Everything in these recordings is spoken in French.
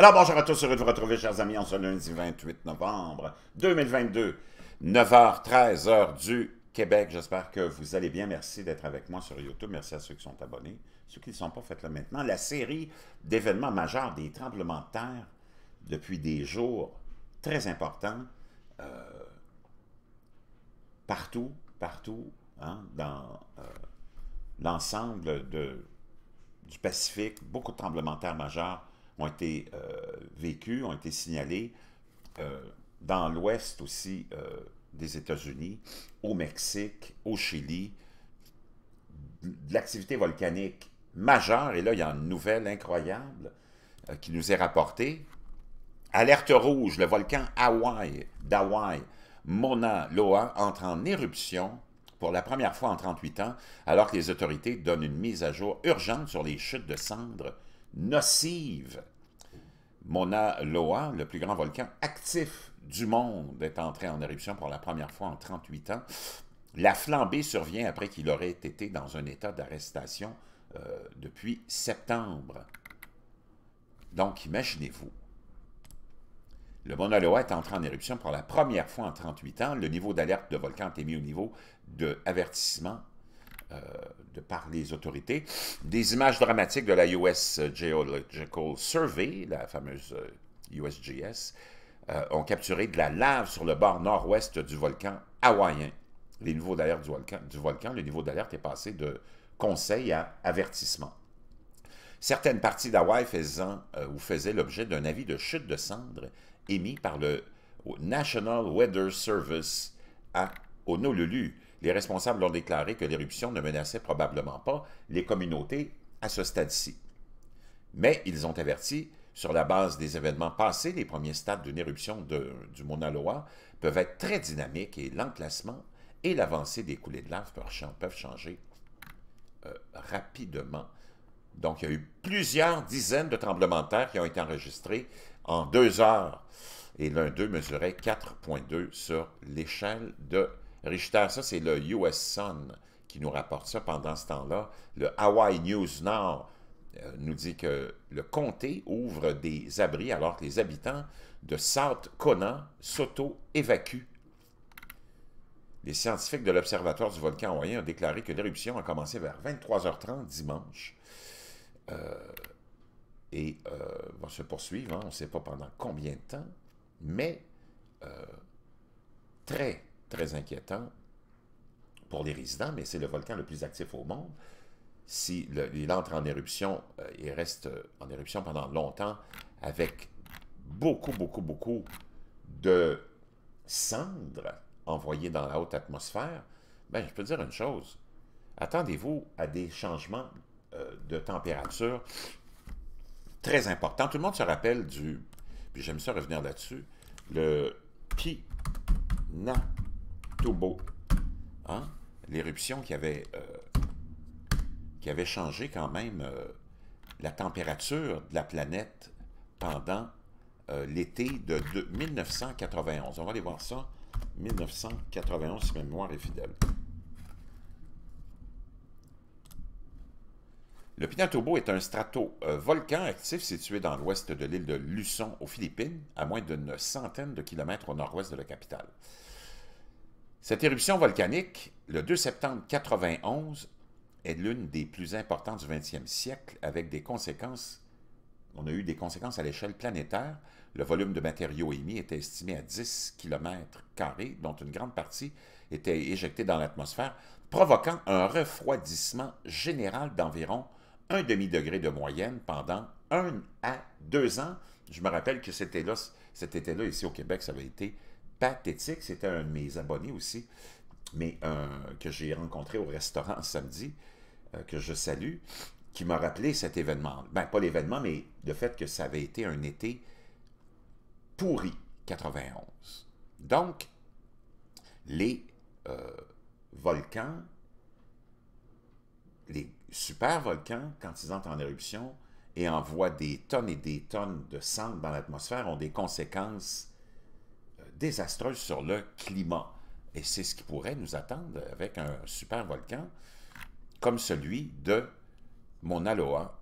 Alors bonjour à tous, heureux de vous retrouver chers amis en ce lundi 28 novembre 2022, 9h, 13h du Québec. J'espère que vous allez bien. Merci d'être avec moi sur YouTube. Merci à ceux qui sont abonnés. Ceux qui ne sont pas, faites-le maintenant. La série d'événements majeurs des tremblements de terre depuis des jours très importants euh, partout, partout, hein, dans euh, l'ensemble du Pacifique. Beaucoup de tremblements de terre majeurs ont été euh, vécus, ont été signalés euh, dans l'ouest aussi euh, des États-Unis, au Mexique, au Chili, de l'activité volcanique majeure, et là, il y a une nouvelle incroyable qui nous est rapportée. Alerte rouge, le volcan Hawaii, d'Hawaï, Mauna Loa, entre en éruption pour la première fois en 38 ans, alors que les autorités donnent une mise à jour urgente sur les chutes de cendres nocive. Mauna Loa, le plus grand volcan actif du monde, est entré en éruption pour la première fois en 38 ans. La flambée survient après qu'il aurait été dans un état d'arrestation euh, depuis septembre. Donc, imaginez-vous. Le Mauna Loa est entré en éruption pour la première fois en 38 ans. Le niveau d'alerte de volcan été mis au niveau d'avertissement euh, de par les autorités. Des images dramatiques de la US Geological Survey, la fameuse USGS, euh, euh, ont capturé de la lave sur le bord nord-ouest du volcan hawaïen. Les niveaux d'alerte du volcan, du volcan, le niveau d'alerte est passé de conseil à avertissement. Certaines parties d'Hawaï faisant ou faisaient l'objet d'un avis de chute de cendres émis par le National Weather Service à Honolulu. Les responsables ont déclaré que l'éruption ne menaçait probablement pas les communautés à ce stade-ci. Mais ils ont averti, sur la base des événements passés, les premiers stades d'une éruption du Mauna Loa peuvent être très dynamiques et l'enclassement et l'avancée des coulées de lave peuvent changer euh, rapidement. Donc, il y a eu plusieurs dizaines de tremblements de terre qui ont été enregistrés en deux heures. Et l'un d'eux mesurait 4,2 sur l'échelle de Richter, ça c'est le US Sun qui nous rapporte ça pendant ce temps-là. Le Hawaii News Now euh, nous dit que le comté ouvre des abris alors que les habitants de South Kona s'auto-évacuent. Les scientifiques de l'Observatoire du volcan hawaïen ont déclaré que l'éruption a commencé vers 23h30 dimanche euh, et euh, va se poursuivre. Hein. on ne sait pas pendant combien de temps, mais très, très inquiétant pour les résidents, mais c'est le volcan le plus actif au monde. S'il il entre en éruption, euh, il reste euh, en éruption pendant longtemps avec beaucoup, beaucoup, beaucoup de cendres envoyées dans la haute atmosphère, ben, je peux dire une chose. Attendez-vous à des changements euh, de température très importants. Tout le monde se rappelle du, puis j'aime ça revenir là-dessus, le Hein? L'éruption qui avait, euh, qui avait changé quand même euh, la température de la planète pendant euh, l'été de, 1991. On va aller voir ça. 1991, si ma mémoire est fidèle. Le Pinatubo est un stratovolcan actif situé dans l'ouest de l'île de Luçon, aux Philippines, à moins d'une centaine de kilomètres au nord-ouest de la capitale. Cette éruption volcanique, le 2 septembre 91, est l'une des plus importantes du 20e siècle avec des conséquences, on a eu des conséquences à l'échelle planétaire. Le volume de matériaux émis était estimé à 10 km, dont une grande partie était éjectée dans l'atmosphère, provoquant un refroidissement général d'environ un demi-degré de moyenne pendant un à deux ans. Je me rappelle que c'était là, cet été-là, ici au Québec, ça avait été pathétique. C'était un de mes abonnés aussi, mais que j'ai rencontré au restaurant samedi, euh, que je salue, qui m'a rappelé cet événement. Ben, pas l'événement, mais le fait que ça avait été un été pourri, 91. Donc, les euh, volcans, les super volcans, quand ils entrent en éruption et envoient des tonnes et des tonnes de cendres dans l'atmosphère, ont des conséquences désastreuse sur le climat. Et c'est ce qui pourrait nous attendre avec un super volcan comme celui de Mauna Loa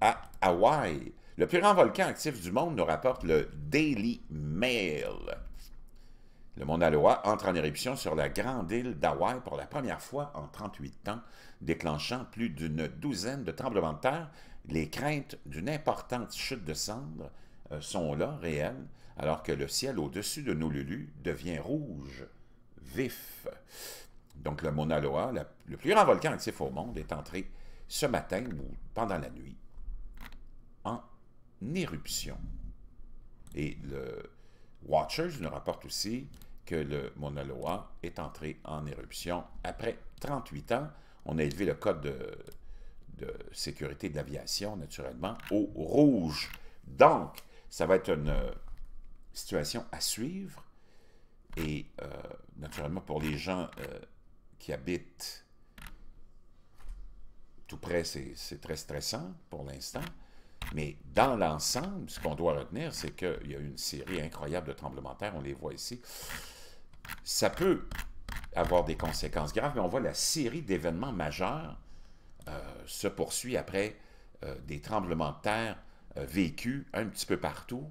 à Hawaï. Le plus grand volcan actif du monde nous rapporte le Daily Mail. Le Mauna Loa entre en éruption sur la grande île d'Hawaï pour la première fois en 38 ans, déclenchant plus d'une douzaine de tremblements de terre. Les craintes d'une importante chute de cendres euh, sont là, réelles, alors que le ciel au-dessus de nos Lulu devient rouge, vif. Donc le Mauna Loa, le plus grand volcan actif au monde, est entré ce matin ou pendant la nuit en éruption. Et le Watchers nous rapporte aussi que le Mauna Loa est entré en éruption après 38 ans. On a élevé le code de, sécurité de l'aviation, naturellement, au rouge. Donc, ça va être une situation à suivre. Et euh, naturellement, pour les gens euh, qui habitent tout près, c'est très stressant pour l'instant. Mais dans l'ensemble, ce qu'on doit retenir, c'est qu'il y a une série incroyable de tremblements de terre, on les voit ici. Ça peut avoir des conséquences graves, mais on voit la série d'événements majeurs euh, se poursuit après des tremblements de terre vécus un petit peu partout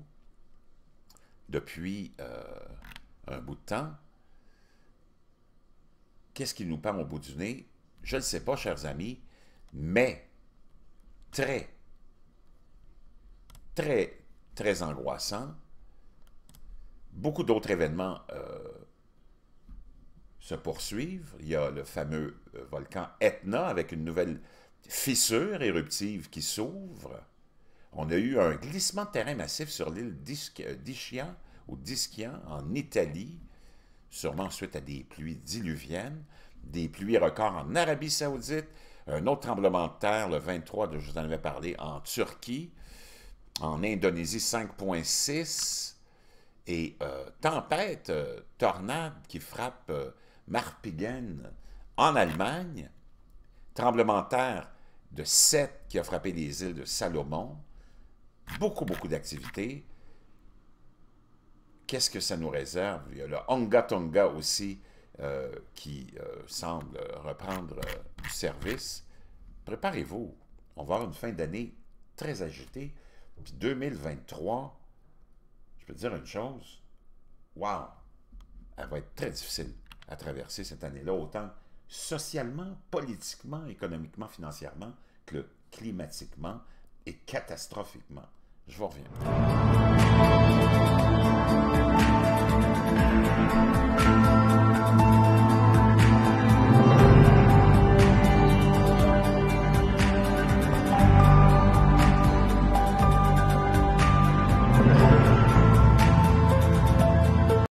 depuis un bout de temps. Qu'est-ce qui nous pend au bout du nez? Je ne sais pas, chers amis, mais très, très, très angoissant. Beaucoup d'autres événements se poursuivent. Il y a le fameux euh, volcan Etna avec une nouvelle fissure éruptive qui s'ouvre. On a eu un glissement de terrain massif sur l'île d'Ischia ou d'Ischia en Italie, sûrement suite à des pluies diluviennes, des pluies records en Arabie saoudite, un autre tremblement de terre le 23, je vous en avais parlé, en Turquie, en Indonésie 5.6, et euh, tempête, euh, tornade qui frappe Marpingen en Allemagne, tremblement de terre de 7 qui a frappé les îles de Salomon, beaucoup, beaucoup d'activités. Qu'est-ce que ça nous réserve? Il y a le Onga Tonga aussi euh, qui euh, semble reprendre euh, du service. Préparez-vous, on va avoir une fin d'année très agitée. Puis 2023, je peux te dire une chose, wow, elle va être très difficile à traverser cette année-là, autant socialement, politiquement, économiquement, financièrement que climatiquement et catastrophiquement. Je vous reviens.